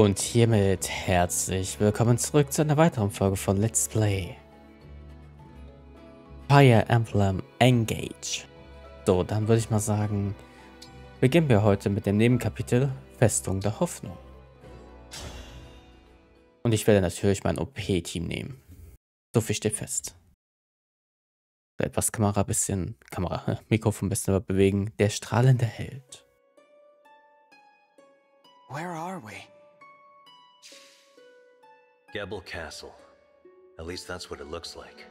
Und hiermit herzlich willkommen zurück zu einer weiteren Folge von Let's Play Fire Emblem Engage. So, dann würde ich mal sagen, beginnen wir heute mit dem Nebenkapitel Festung der Hoffnung. Und ich werde natürlich mein OP-Team nehmen. So viel steht fest. Etwas Kamera bisschen, Kamera, Mikrofon ein bisschen bewegen. Der strahlende Held. Where are we? Gebel Castle. At least that's what it looks like.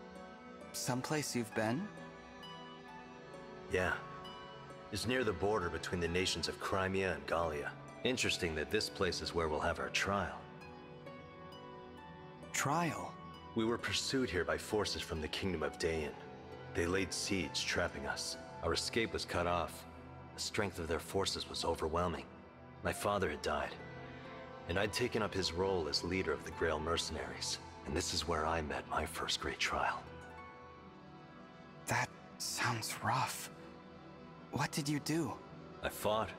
Someplace you've been? Yeah. It's near the border between the nations of Crimea and Gallia. Interesting that this place is where we'll have our trial. Trial? We were pursued here by forces from the Kingdom of Dayan. They laid siege, trapping us. Our escape was cut off. The strength of their forces was overwhelming. My father had died, and I'd taken up his role as leader of the Grail Mercenaries. And this is where I met my first great trial. That sounds rough. What did you do? I fought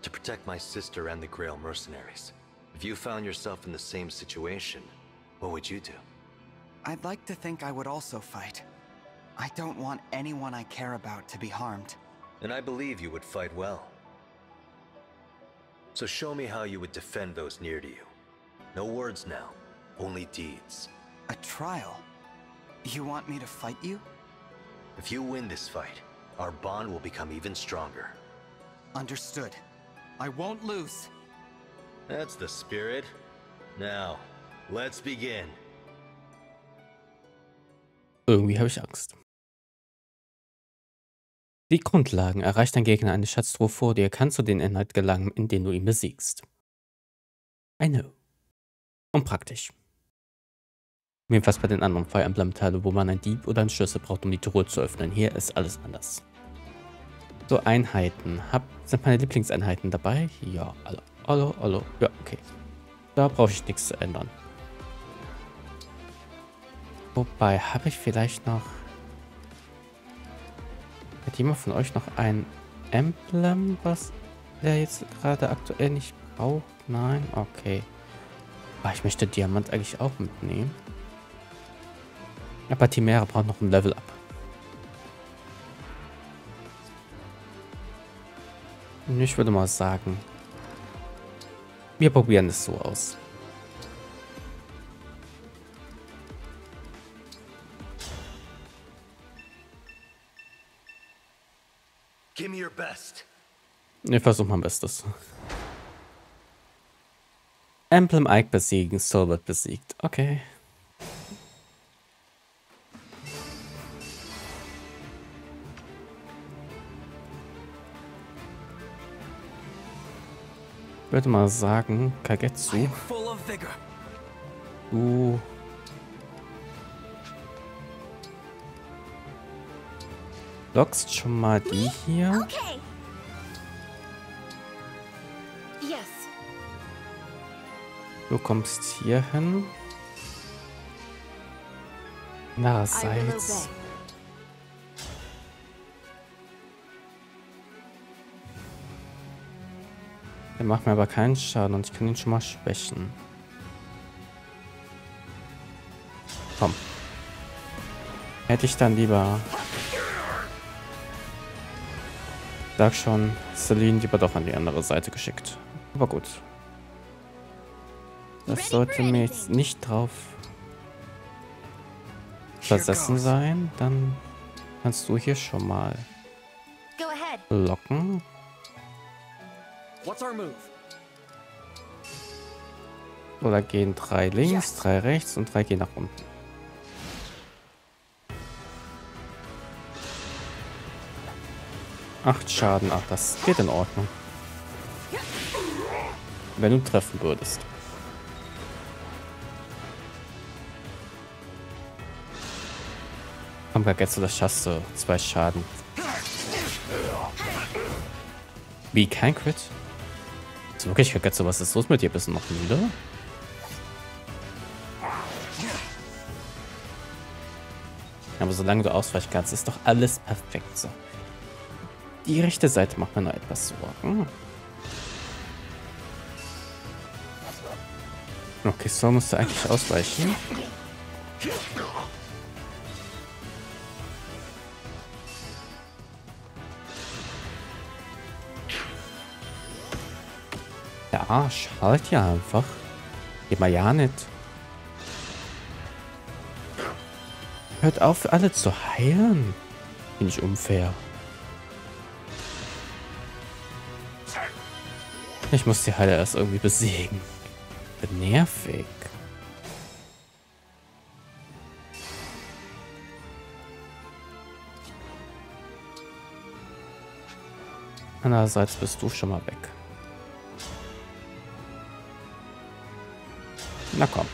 to protect my sister and the Grail Mercenaries. If you found yourself in the same situation, what would you do? I'd like to think I would also fight. I don't want anyone I care about to be harmed. And I believe you would fight well. So show me how you would defend those near to you. No words now, only deeds. A trial? You want me to fight you? If you win this fight, our bond will become even stronger. Understood. I won't lose. That's the spirit. Now, let's begin. Irgendwie habe ich Angst. Die Grundlagen. Erreicht dein Gegner eine Schatztruhe vor dir, kannst du den Inhalt gelangen, indem du ihn besiegst. I know. Und praktisch. Jedenfalls bei den anderen Fire Emblem Teile, wo man einen Dieb oder einen Schlüssel braucht, um die Truhe zu öffnen. Hier ist alles anders. So, Einheiten. Hab, sind meine Lieblingseinheiten dabei? Ja, alle. Hallo, hallo. Ja, okay. Da brauche ich nichts zu ändern. Wobei, habe ich vielleicht noch... Hat jemand von euch noch ein Emblem, was der jetzt gerade aktuell nicht braucht? Nein? Okay. Aber ich möchte Diamant eigentlich auch mitnehmen. Aber Timera braucht noch ein Level up. Ich würde mal sagen, wir probieren es so aus. Give me your best. Ich versuche mein Bestes. Emblem Ike besiegen, Soul wird besiegt. Okay. Ich würde mal sagen, Kagetsu, du... Lockst schon mal die hier. Okay. Du kommst hier hin. Andererseits... obey. Der macht mir aber keinen Schaden und ich kann ihn schon mal schwächen. Komm. Hätte ich dann lieber... Sag schon, Celine lieber doch an die andere Seite geschickt. Aber gut. Das sollte mir jetzt nicht drauf versessen sein. Dann kannst du hier schon mal Go ahead. locken. Oder gehen drei links, drei rechts und drei gehen nach unten. Acht Schaden, ach, das geht in Ordnung. Wenn du treffen würdest. Komm, Gagetsu, das schaffst du. Zwei Schaden. Wie, kein Crit? Ist wirklich Gagetsu, was ist los mit dir? Bist du noch müde? Aber solange du ausweichen kannst, ist doch alles perfekt so. Die rechte Seite macht mir noch etwas Sorgen. Okay, so musste eigentlich ausweichen. Der Arsch, halt ja einfach. Geh mal ja nicht. Hört auf, alle zu heilen. Bin ich unfair. Ich muss die Halle erst irgendwie besiegen. Nervig. Andererseits bist du schon mal weg. Na komm.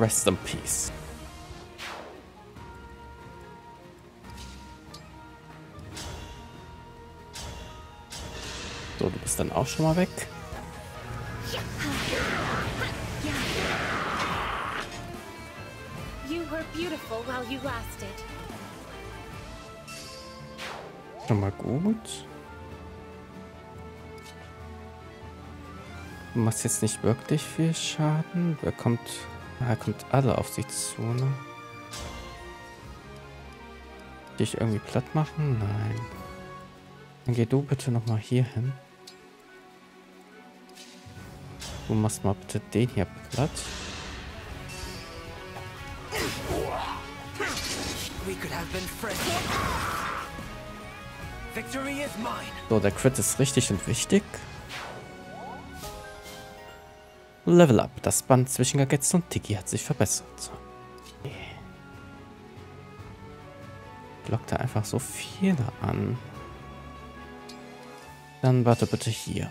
Rest in peace. Bist dann auch schon mal weg. Schon mal gut. Du machst jetzt nicht wirklich viel Schaden. Wer kommt... Er kommt alle auf sich zu, ne? Dich irgendwie platt machen? Nein. Dann geh du bitte nochmal hier hin. Du machst mal bitte den hier platt. So, der Crit ist richtig und wichtig. Level up. Das Band zwischen Gagetsu und Tiki hat sich verbessert. Okay. Blockt er einfach so viele an. Dann warte bitte hier.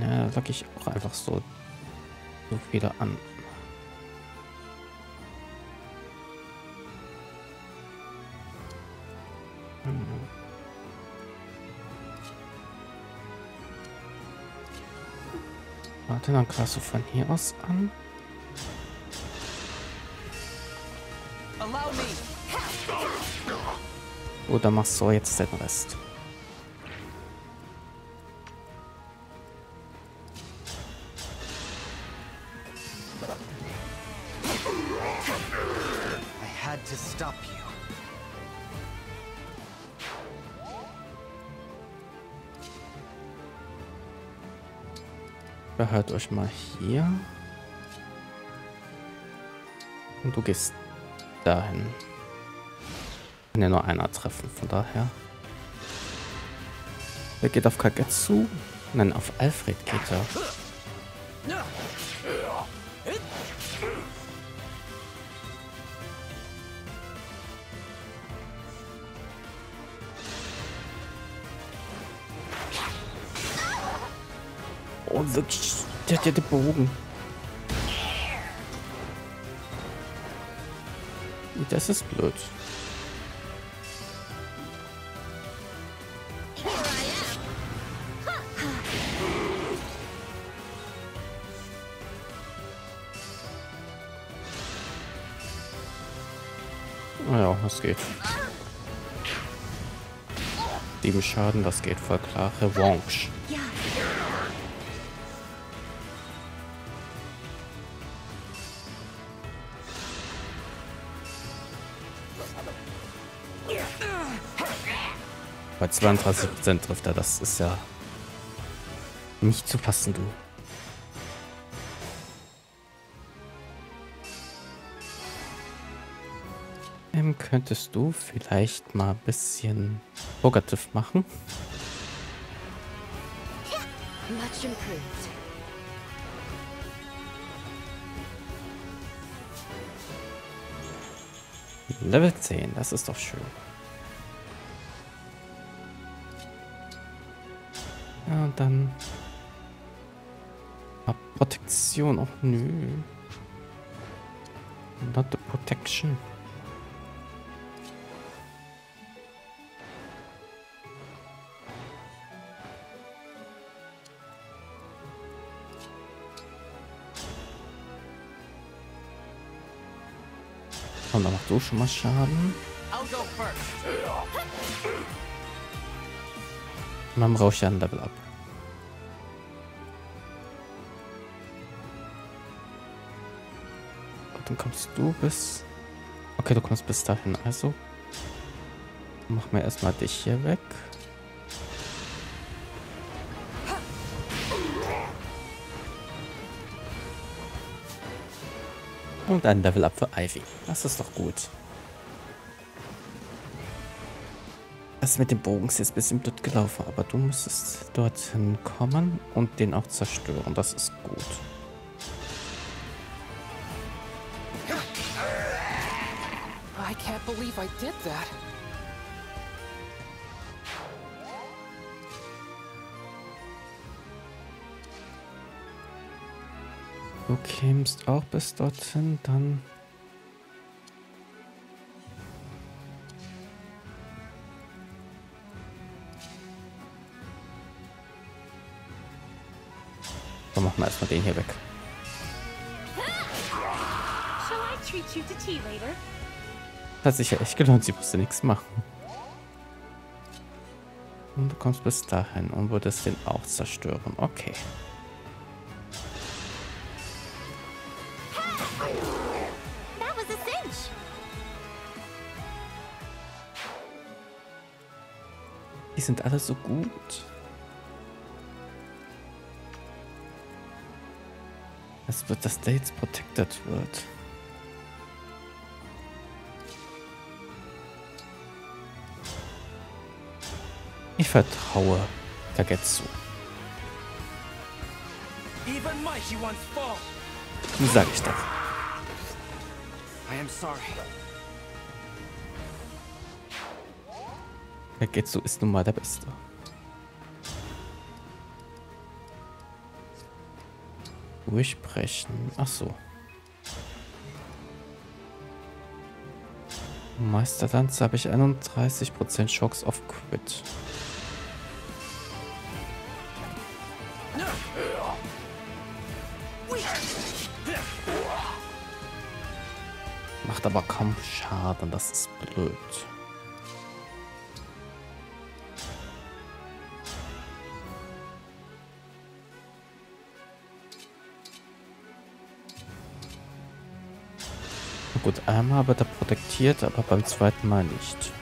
Da lock ich auch einfach so, so wieder an. Warte, dann greifst du von hier aus an. Oder machst du jetzt den Rest? Behört euch mal hier. Und du gehst dahin. Kann ja nur einer treffen, von daher. Wer geht auf Kagetsu? Nein, auf Alfred geht er. Oh, wirklich. Der hat ja den Bogen. Das ist blöd. Naja, das geht. Sieben Schaden, das geht voll klar. Revanche. Bei 32% trifft er, das ist ja nicht zu fassen, du. Ähm, könntest du vielleicht mal ein bisschen Bogativ machen? Level 10, das ist doch schön. Ja, und dann... Ah, Protektion, oh nö. Not the protection. Du schon mal Schaden. Brauche ich ja ein Level up. Und dann kommst du bis... Okay, du kommst bis dahin. Also machen wir erstmal dich hier weg. Und ein Level Up für Ivy. Das ist doch gut. Das mit dem Bogen ist jetzt ein bisschen blöd gelaufen, aber du müsstest dorthin kommen und den auch zerstören. Das ist gut. I can't believe I did that. Du kämst auch bis dorthin, dann... Dann machen wir erstmal den hier weg. Hat sich ja echt gelohnt, sie musste nichts machen. Und du kommst bis dahin und würdest den auch zerstören. Okay. Die sind alle so gut. Es wird, dass der jetzt protected wird. Ich vertraue Kagetsu. Wie sag ich das? I am sorry. Kagetsu ist nun mal der Beste. Durchbrechen. Ach so. Meistertanz habe ich 31% Shocks auf Quit. Macht aber kaum Schaden, das ist blöd. Gut, einmal wird er protektiert, aber beim zweiten Mal nicht.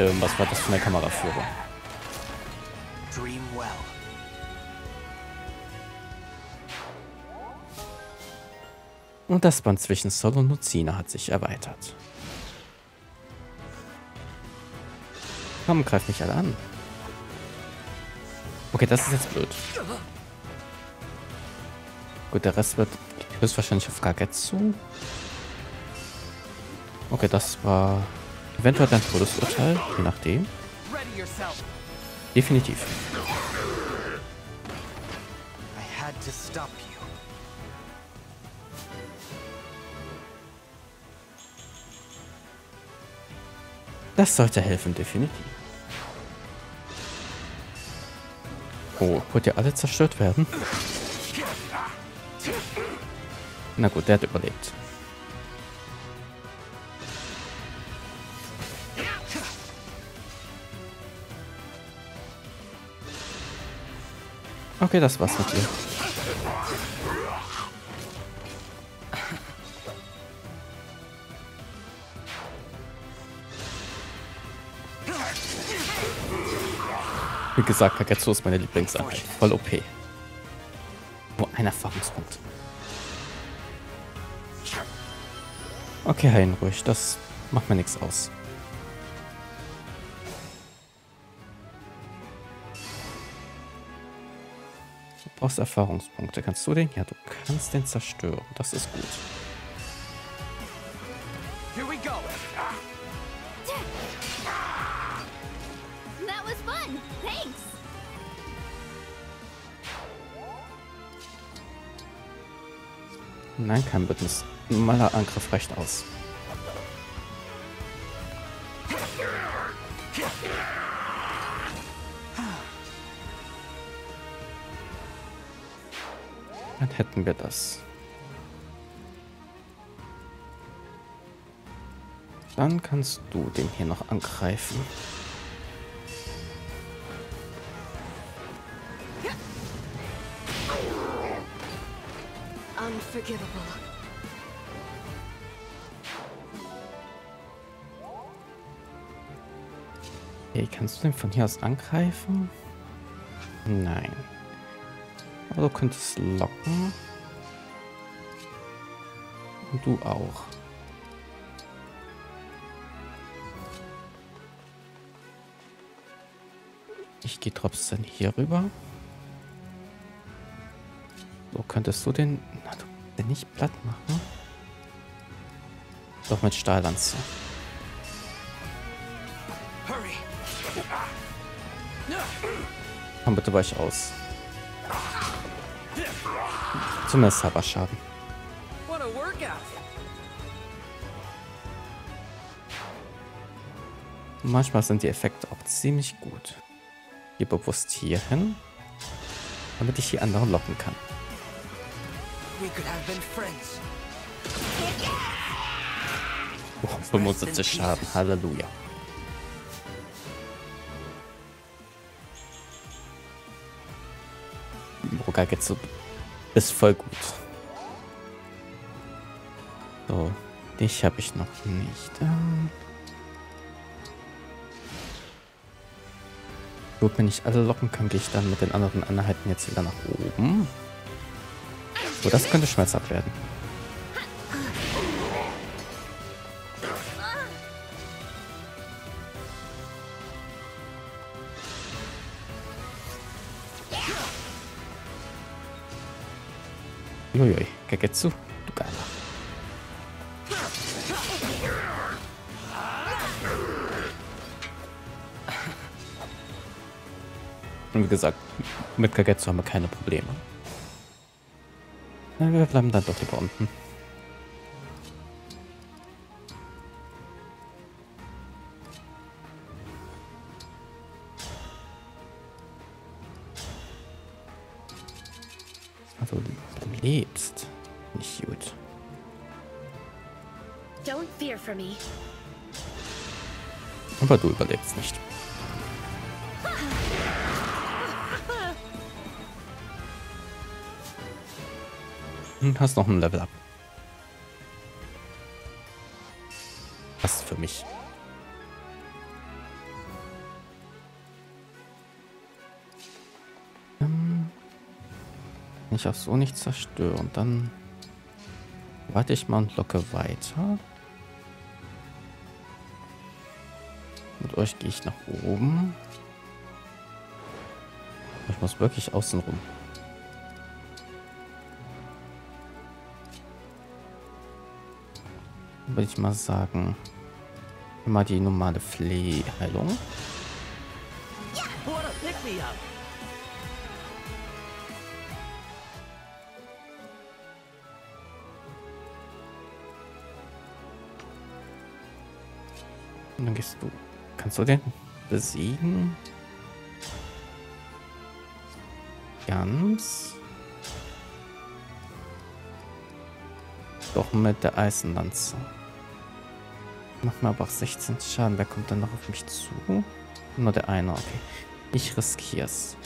Ähm, was war das für eine Kameraführung? Und das Band zwischen Sol und Nuzina hat sich erweitert. Komm, greif mich alle an. Okay, das ist jetzt blöd. Gut, der Rest wird höchstwahrscheinlich auf Kagetsu. Okay, das war eventuell ein Todesurteil, je nachdem. Definitiv. Das sollte helfen, definitiv. Oh, wollt ihr alle zerstört werden? Na gut, der hat überlebt. Okay, das war's mit dir. Wie gesagt, Kagetsu ist meine Lieblingsart. Voll OP. Ein Erfahrungspunkt. Okay, ruhig. Das macht mir nichts aus. Du brauchst Erfahrungspunkte. Kannst du den? Ja, du kannst den zerstören. Das ist gut. Nein, kein Bündnis. Normaler Angriff reicht aus. Dann hätten wir das. Dann kannst du den hier noch angreifen. Unforgivable. Okay, kannst du den von hier aus angreifen? Nein. Aber du könntest locken. Und du auch. Ich gehe trotzdem hier rüber. So könntest du den, na, du, den nicht platt machen. Doch mit Stahllanze. Komm bitte weich aus. Zumindest halber Schaden. Manchmal sind die Effekte auch ziemlich gut. Geh bewusst hier hin, damit ich die anderen locken kann. Oh, 75 Schaden, Halleluja. So ist voll gut. So, dich habe ich noch nicht. Gut, wenn ich alle locken kann, gehe ich dann mit den anderen Einheiten jetzt wieder nach oben. So, das könnte schmerzhaft werden. Uiui, Kagetsu, du Geiler. Und wie gesagt, mit Kagetsu haben wir keine Probleme. Ja, wir bleiben dann doch lieber unten. lebst. Nicht gut. Don't fear for me. Aber du überlebst nicht. Hm, hast noch ein Level up. Was für mich. ich auch so nicht zerstören. Dann warte ich mal und locke weiter. Mit euch gehe ich nach oben. Ich muss wirklich außen rum. Würde ich mal sagen. Immer die normale Flehheilung. Ja, Und dann gehst du. Kannst du den besiegen? Ganz. Doch mit der Eisenlanze. Macht mir aber auch 16 Schaden. Wer kommt dann noch auf mich zu? Nur der eine, okay. Ich riskiere es.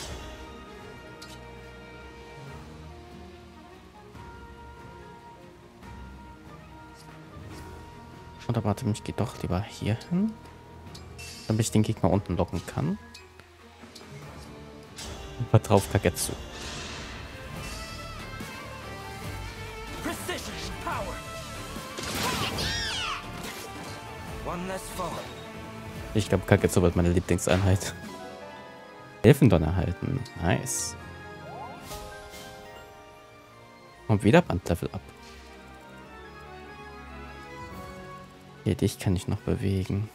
Oder warte, mich geht doch lieber hier hin. Damit ich den Gegner unten locken kann. Vertrauf Kagetsu. Ich glaube, Kagetsu wird meine Lieblingseinheit. Elfendon erhalten. Nice. Und wieder Bandlevel ab. Hier, dich kann ich noch bewegen.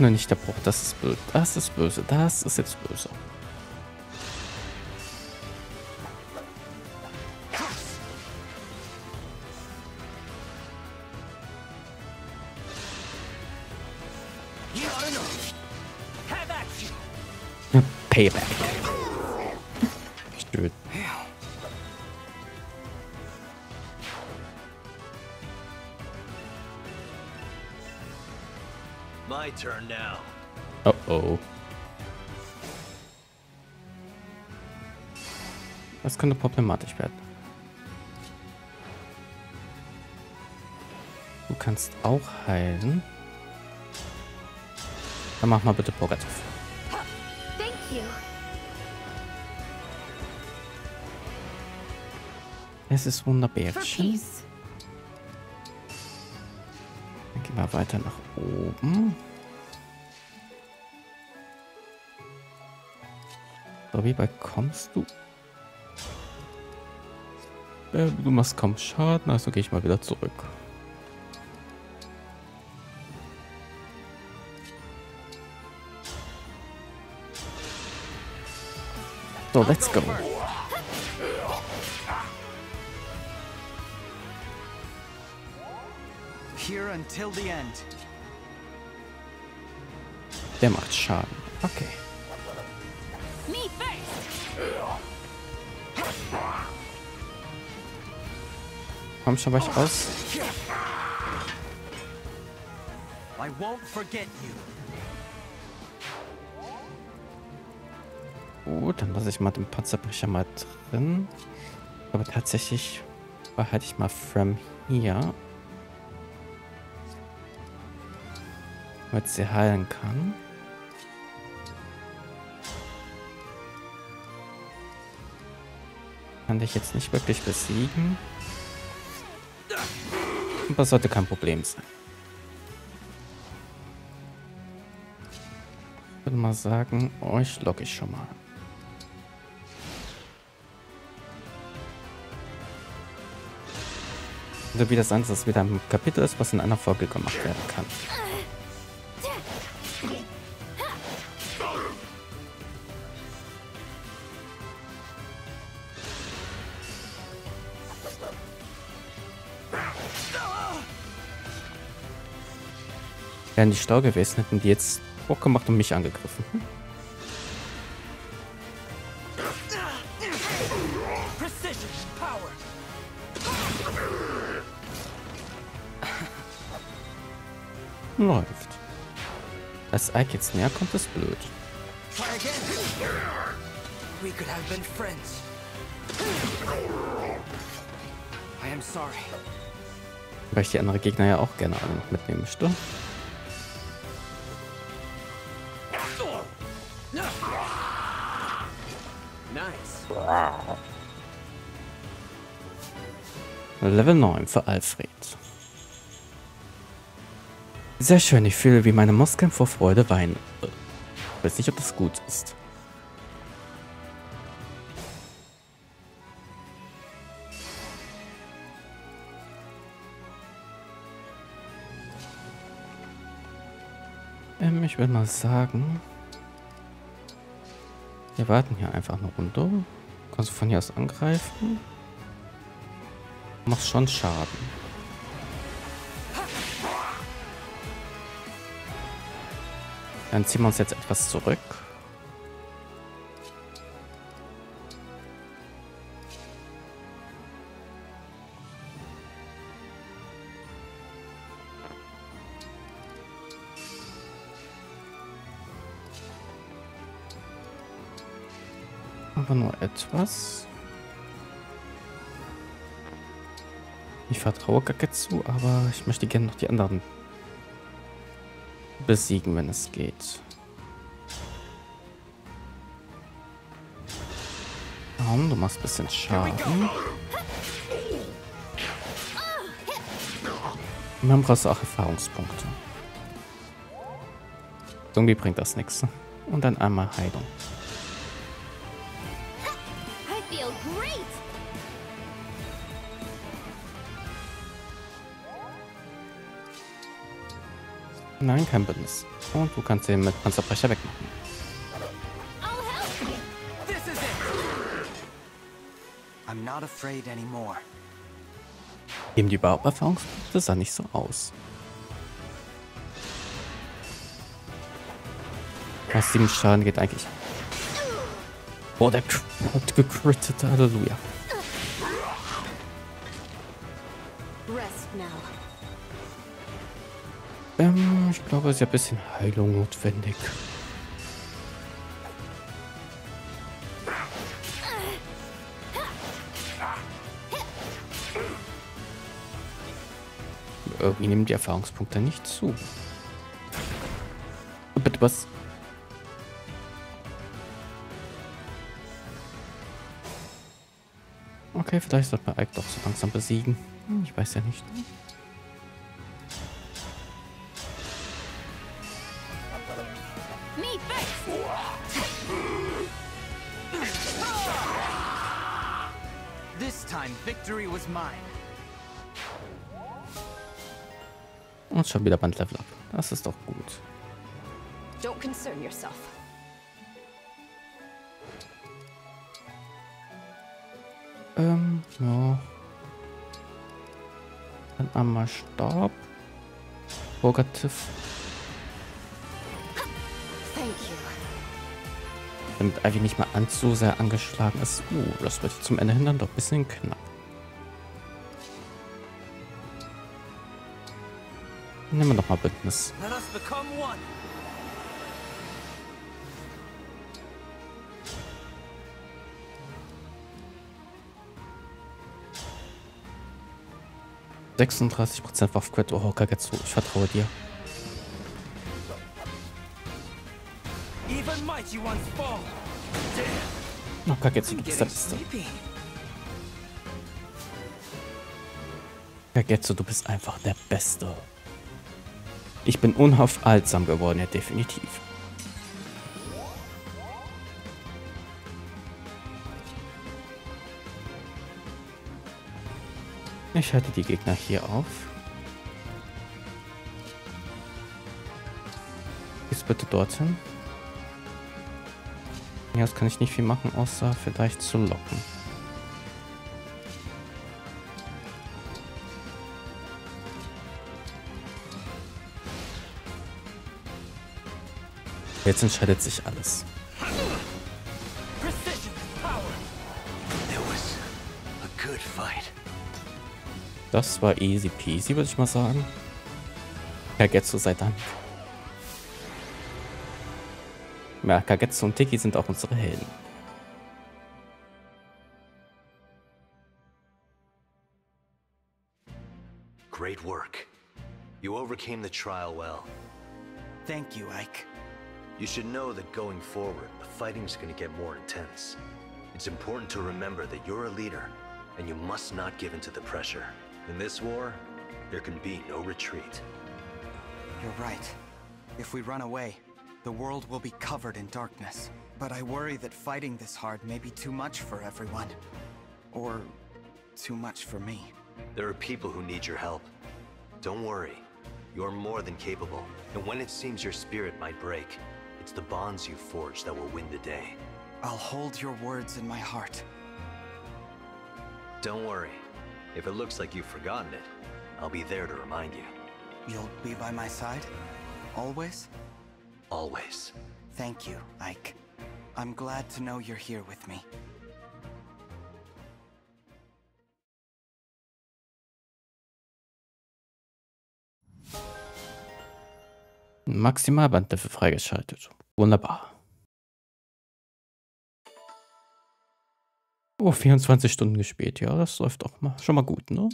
nur nicht der Bruch. Das ist böse. Das ist böse. Das ist jetzt böse. Payback. Das könnte problematisch werden. Du kannst auch heilen. Dann mach mal bitte you. Es ist Wunderbärchen. Dann gehen wir weiter nach oben. So, wie weit kommst du? Äh, du machst kaum Schaden, also gehe ich mal wieder zurück. So, let's go. Here until the end. Der macht Schaden. Okay. Komm schon, weich aus. I won't forget you. Gut, dann lasse ich mal den Panzerbrecher mal drin. Aber tatsächlich behalte ich mal Frem hier. Damit sie heilen kann. Kann dich jetzt nicht wirklich besiegen. Aber sollte kein Problem sein. Ich würde mal sagen, euch logge ich schon mal. So wie das andere das wieder ein Kapitel ist, was in einer Folge gemacht werden kann. Wären die schlau gewesen, hätten die jetzt Druck gemacht und mich angegriffen. Hm? Läuft. Als Ike jetzt näher kommt, ist blöd. We could have been friends. I am sorry. Weil ich die anderen Gegner ja auch gerne mitnehmen möchte. Level 9 für Alfred. Sehr schön, ich fühle, wie meine Muskeln vor Freude weinen. Ich weiß nicht, ob das gut ist. Ich würde mal sagen, wir warten hier einfach eine Runde. Kannst du von hier aus angreifen? Machst schon Schaden. Dann ziehen wir uns jetzt etwas zurück. Aber nur etwas. Ich vertraue Gaketsu, aber ich möchte gerne noch die anderen besiegen, wenn es geht. Komm, du machst ein bisschen Schaden. Und dann brauchst du auch Erfahrungspunkte. Irgendwie bringt das nichts. Und dann einmal Heilung. Nein, kein Bündnis. Und du kannst den mit Panzerbrecher wegmachen. I'll help. This is it. I'm not afraid anymore. Geben die überhaupt Erfahrungspunkte? Das sah nicht so aus. Was sieben Schaden geht eigentlich. Boah, der hat gecrittet. Halleluja. Ich glaube, es ist ja ein bisschen Heilung notwendig. Irgendwie nehmen die Erfahrungspunkte nicht zu. Bitte was? Okay, vielleicht sollte man Ike doch so langsam besiegen. Hm, Ich weiß ja nicht. Mine. Und schon wieder Bandlevel up. Das ist doch gut. Don't concern yourself. Ähm, ja. Dann einmal Stab. You. Damit Ivy nicht mal allzu sehr angeschlagen ist. Uh, das wird zum Ende hin dann doch ein bisschen knapp. Nehmen wir noch mal Bündnis. One. – 36% Waffenquet. Oh, Kagetsu, ich vertraue dir. Oh, Kagetsu, du bist der Beste. Kagetsu, du bist einfach der Beste. Ich bin unaufhaltsam geworden, ja, definitiv. Ich halte die Gegner hier auf. Gehst bitte dorthin. Ja, das kann ich nicht viel machen, außer vielleicht zu locken. Jetzt entscheidet sich alles. Das war easy peasy, würde ich mal sagen. Kagetsu sei Dank. Ja, Kagetsu und Tiki sind auch unsere Helden. Great work. You overcame the trial well. Thank you, Ike. You should know that going forward, the fighting's gonna get more intense. It's important to remember that you're a leader, and you must not give in to the pressure. In this war, there can be no retreat. You're right. If we run away, the world will be covered in darkness. But I worry that fighting this hard may be too much for everyone. Or too much for me. There are people who need your help. Don't worry. You're more than capable. And when it seems your spirit might break, it's the bonds you forge that will win the day. I'll hold your words in my heart. Don't worry. If it looks like you've forgotten it, I'll be there to remind you. You'll be by my side? Always? Always. Thank you, Ike. I'm glad to know you're here with me. Maximalband dafür freigeschaltet. Wunderbar. Oh, 24 Stunden gespielt. Ja, das läuft doch mal, schon mal gut, ne?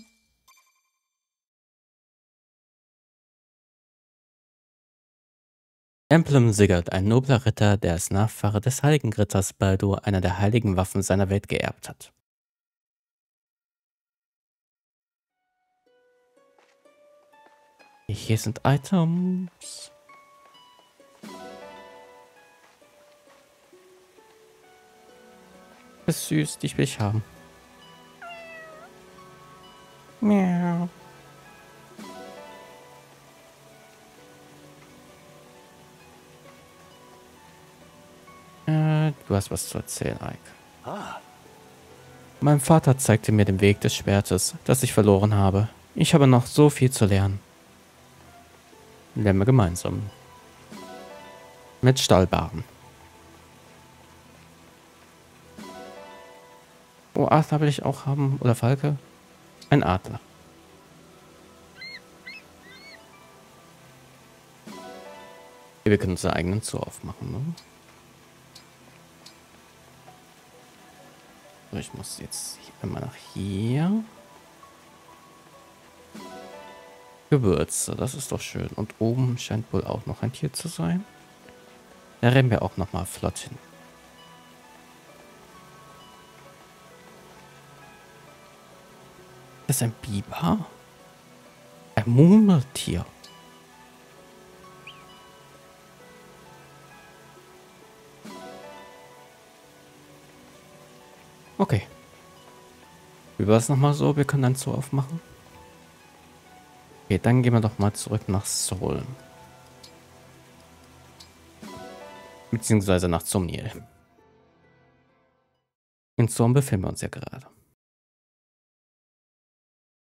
Emblem Sigurd, ein nobler Ritter, der als Nachfahre des heiligen Ritters Baldur einer der heiligen Waffen seiner Welt geerbt hat. Hier sind Items. Ist süß, dich will ich haben. Miau. Äh, du hast was zu erzählen, Ike. Ah, Mein Vater zeigte mir den Weg des Schwertes, das ich verloren habe. Ich habe noch so viel zu lernen. Lernen wir gemeinsam. Mit Stallbaren. Oh, Adler will ich auch haben. Oder Falke. Ein Adler. Wir können unseren eigenen Zoo aufmachen, ne? So, ich muss jetzt immer nach hier. Gewürze, das ist doch schön. Und oben scheint wohl auch noch ein Tier zu sein. Da rennen wir auch noch mal flott hin. Das ein Biber? Ein Murmeltier. Okay. Wie war es nochmal so? Wir können dann so aufmachen. Okay, dann gehen wir doch mal zurück nach Seoul. Beziehungsweise nach Zumniel. In Zorn befinden wir uns ja gerade.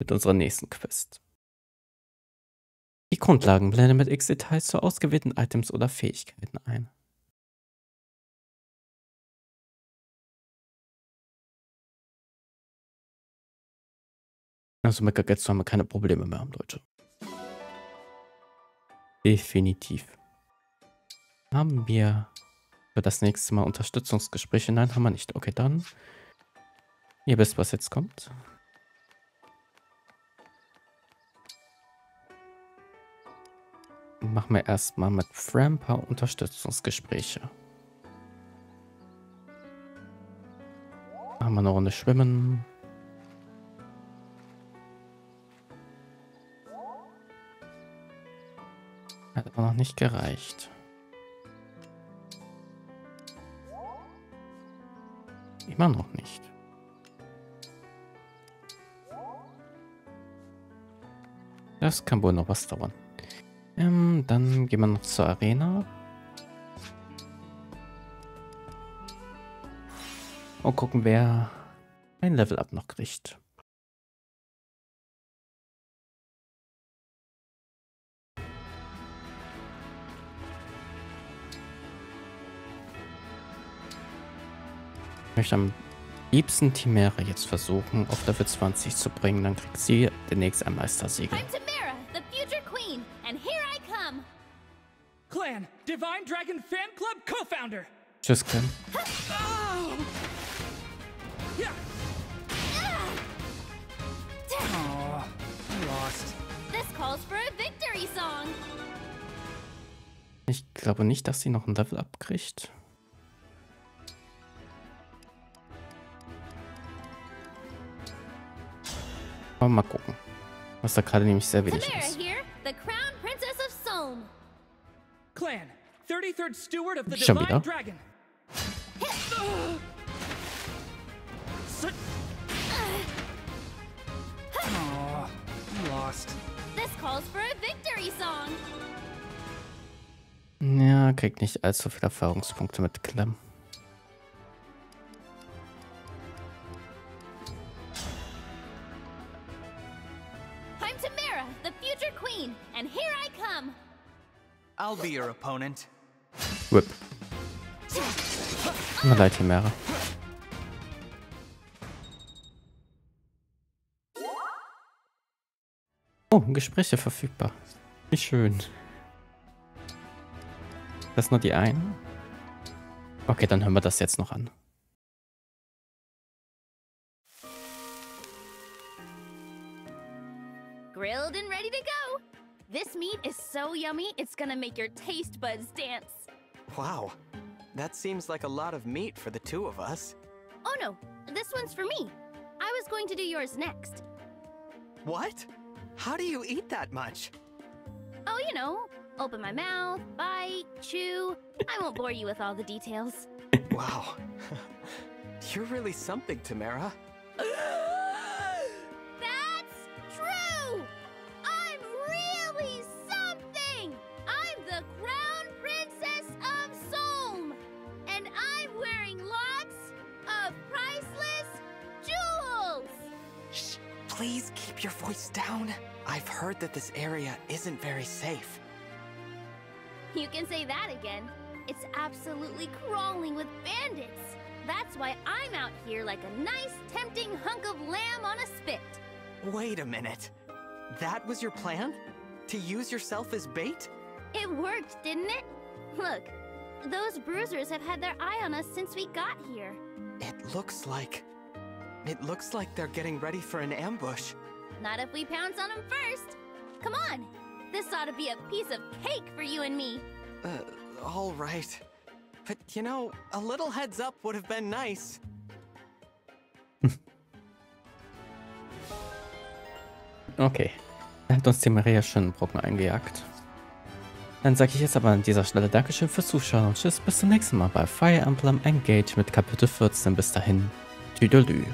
Mit unserer nächsten Quest. Die Grundlagen blende mit X-Details zu ausgewählten Items oder Fähigkeiten ein. Also mit Gagetsu haben wir keine Probleme mehr haben, Leute. Definitiv. Haben wir für das nächste Mal Unterstützungsgespräche? Nein, haben wir nicht. Okay, dann. Ihr wisst, was jetzt kommt. Machen wir erstmal mit Frampa Unterstützungsgespräche. Machen wir eine Runde schwimmen. Hat aber noch nicht gereicht. Immer noch nicht. Das kann wohl noch was dauern. Ähm, dann gehen wir noch zur Arena. Und gucken, wer ein Level-Up noch kriegt. Ich möchte am liebsten Timera jetzt versuchen, auf Level 20 zu bringen. Dann kriegt sie demnächst ein Meistersiegel. I'm Tamara, Clan, Divine Dragon Fan Club co-founder. Tschüss. Yeah. Oh, I lost. This calls for a victory song. Ich glaube nicht, dass sie noch ein Level-Up kriegt. Aber mal gucken. Was da gerade nämlich sehr wenig ist. Clan, 33rd steward of the Schon Divine wieder? Dragon. Oh, I lost. This calls for a victory song. Ja, kriegt nicht allzu viele Erfahrungspunkte mit Clem. Your opponent. Whip. Tut mir leid, Chimera. Oh, Gespräche verfügbar. Wie schön. Das ist nur die eine? Okay, dann hören wir das jetzt noch an. So yummy, it's gonna make your taste buds dance. Wow. That seems like a lot of meat for the two of us. Oh no, this one's for me. I was going to do yours next. What? How do you eat that much? Oh, you know, open my mouth, bite, chew. I won't bore you with all the details. Wow. You're really something, Tamara. Please keep your voice down. I've heard that this area isn't very safe. You can say that again. It's absolutely crawling with bandits. That's why I'm out here like a nice, tempting hunk of lamb on a spit. Wait a minute. That was your plan? To use yourself as bait? It worked, didn't it? Look, those bruisers have had their eye on us since we got here. It looks like. It looks like they're getting ready for an ambush. Not if we pounce on them first. Come on, this ought to be a piece of cake for you and me. Uh, all right. But you know, a little heads up would have been nice. Okay. Er hat uns die Maria Schönbrocken eingejagt. Dann sage ich jetzt aber an dieser Stelle Dankeschön fürs Zuschauen und tschüss, bis zum nächsten Mal bei Fire Emblem Engage mit Kapitel 14. Bis dahin, Tüdelü.